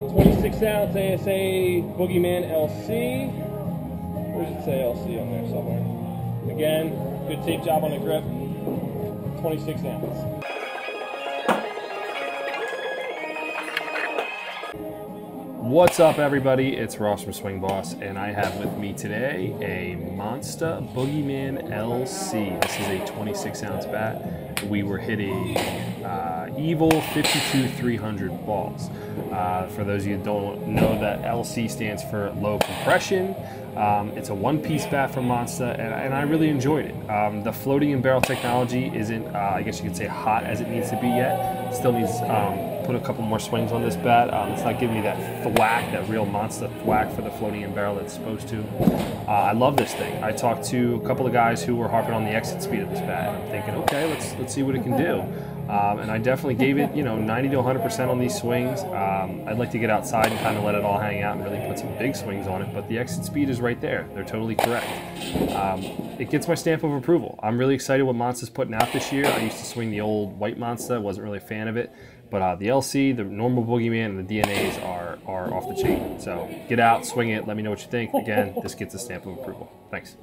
26 ounce ASA Boogeyman LC. Where does it say LC on there somewhere? Again, good tape job on the grip. 26 ounce. What's up, everybody? It's Ross from Swing Boss, and I have with me today a Monsta Boogeyman LC. This is a 26 ounce bat. We were hitting uh, Evil 52 300 balls. Uh, for those of you who don't know, that LC stands for low compression. Um, it's a one piece bat from Monsta, and, and I really enjoyed it. Um, the floating and barrel technology isn't, uh, I guess you could say, hot as it needs to be yet. Still needs um, put a couple more swings on this bat. Um, it's not giving me that thwack, that real monster thwack for the floating and barrel it's supposed to. Uh, I love this thing. I talked to a couple of guys who were harping on the exit speed of this bat. And I'm thinking, okay, let's let's see what it can do. Um, and I definitely gave it, you know, 90 to 100% on these swings. Um, I'd like to get outside and kind of let it all hang out and really put some big swings on it, but the exit speed is right there. They're totally correct. Um, it gets my stamp of approval. I'm really excited what Monsta's putting out this year. I used to swing the old white Monster, wasn't really a fan of it. But uh, the LC, the normal Boogeyman, and the DNAs are, are off the chain. So get out, swing it, let me know what you think. Again, this gets a stamp of approval. Thanks.